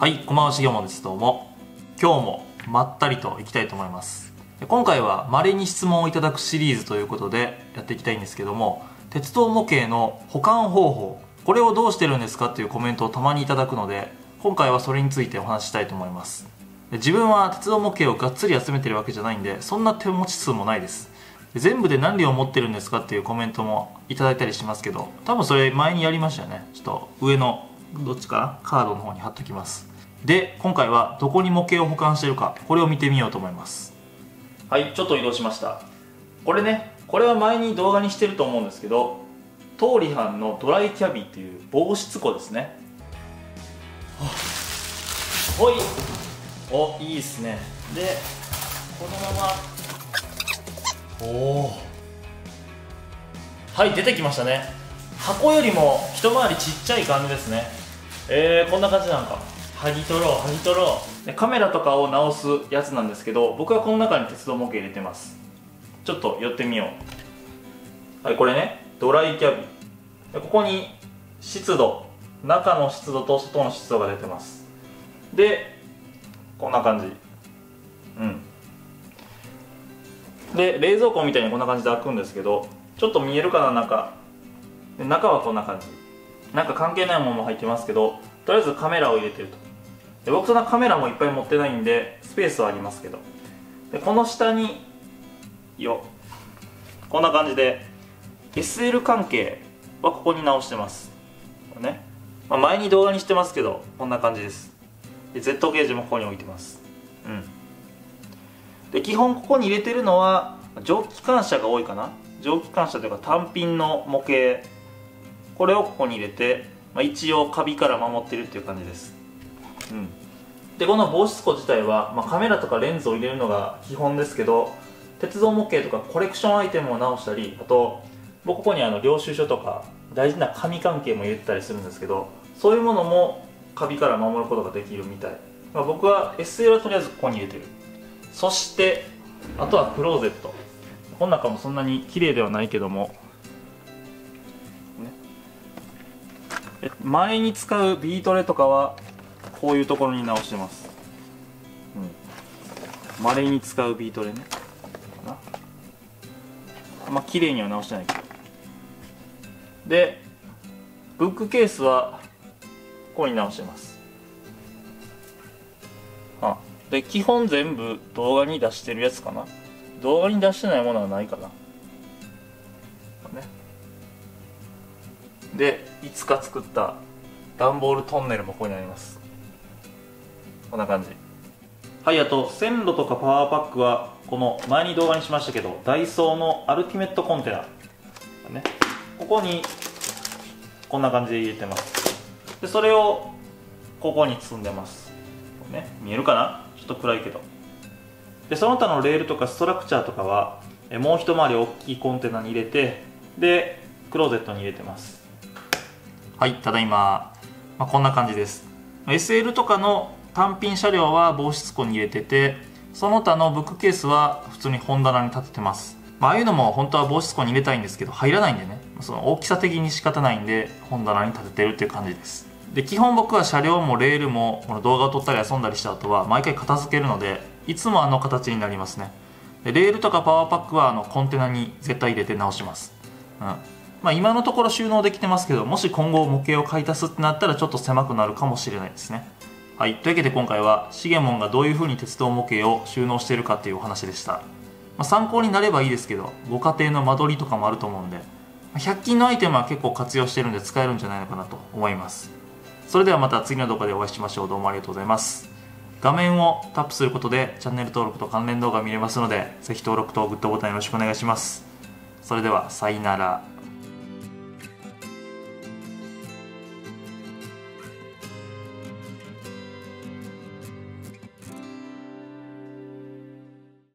はい、こんばんは、しげもです。どうも。今日もまったりといきたいと思います。今回は稀に質問をいただくシリーズということでやっていきたいんですけども、鉄道模型の保管方法、これをどうしてるんですかっていうコメントをたまにいただくので、今回はそれについてお話ししたいと思います。自分は鉄道模型をがっつり集めてるわけじゃないんで、そんな手持ち数もないです。全部で何両持ってるんですかっていうコメントもいただいたりしますけど、多分それ前にやりましたよね。ちょっと上のどっちか？なカードの方に貼っときます。で今回はどこに模型を保管してるかこれを見てみようと思います。はいちょっと移動しました。これねこれは前に動画にしてると思うんですけど当リハンのドライキャビっていう防湿庫ですね。ほい。おいいですね。でこのまま。おおはい出てきましたね。箱よりも一回りちっちゃい感じですね。えー、こんな感じなんか剥ぎ取ろう剥ぎ取ろう。カメラとかを直すやつなんですけど僕はこの中に鉄道模型入れてます。ちょっと寄ってみよう。はいこれね。ドライキャビ。でここに湿度中の湿度と外の湿度が出てます。でこんな感じ。うん。で冷蔵庫みたいにこんな感じで開くんですけどちょっと見えるかな中。で中はこんな感じ。なんか関係ないものも入ってますけどとりあえずカメラを入れてると。で僕そんなカメラもいっぱい持ってないんでスペースはありますけど。でこの下によ。こんな感じで SL 関係はここに直してます。これね、まあ、前に動画にしてますけどこんな感じです。で Z ゲージもここに置いてます。うん。で基本ここに入れてるのは蒸気機関車が多いかな。蒸気機関車というか単品の模型。これをここに入れて、まあ、一応カビから守ってるっていう感じです。でこの防湿庫自体は、まあ、カメラとかレンズを入れるのが基本ですけど鉄道模型とかコレクションアイテムを直したりあと僕ここにあの領収書とか大事な紙関係も入れてたりするんですけどそういうものもカビから守ることができるみたい、まあ、僕は SL はとりあえずここに入れてる。そしてあとはクローゼット。この中もそんなに綺麗ではないけども。ね。前に使うビートレとかはこういうところに直してます。うん。まれに使うビートレね。な。まあ綺麗には直してないけど。でブックケースはここに直してます。あ。で基本全部動画に出してるやつかな。動画に出してないものはないかな。ね。でいつか作った段ボールトンネルもここにあります。こんな感じ。はいあと線路とかパワーパックはこの前に動画にしましたけどダイソーのアルティメットコンテナ、ね、ここにこんな感じで入れてます。でそれをここに積んでます、ね、見えるかな？ちょっと暗いけど。でその他のレールとかストラクチャーとかはえもう一回り大きいコンテナに入れてでクローゼットに入れてます。はいただいま、まあ、こんな感じです。SL とかの単品車両は防湿庫に入れててその他のブックケースは普通に本棚に立ててます、まああいうのも本当は防湿庫に入れたいんですけど入らないんでね。その大きさ的に仕方ないんで本棚に立ててるっていう感じです。で基本僕は車両もレールもこの動画を撮ったり遊んだりした後は毎回片付けるのでいつもあの形になりますね。でレールとかパワーパックはあのコンテナに絶対入れて直します、うん。まあ、今のところ収納できてますけどもし今後模型を買い足すってなったらちょっと狭くなるかもしれないですね。はい、というわけで今回はシゲモンがどういう風に鉄道模型を収納しているかっていうお話でした、まあ、参考になればいいですけどご家庭の間取りとかもあると思うんで100均のアイテムは結構活用してるんで使えるんじゃないのかなと思います。それではまた次の動画でお会いしましょう。どうもありがとうございます。画面をタップすることでチャンネル登録と関連動画見れますのでぜひ登録とグッドボタンよろしくお願いします。それではさよなら。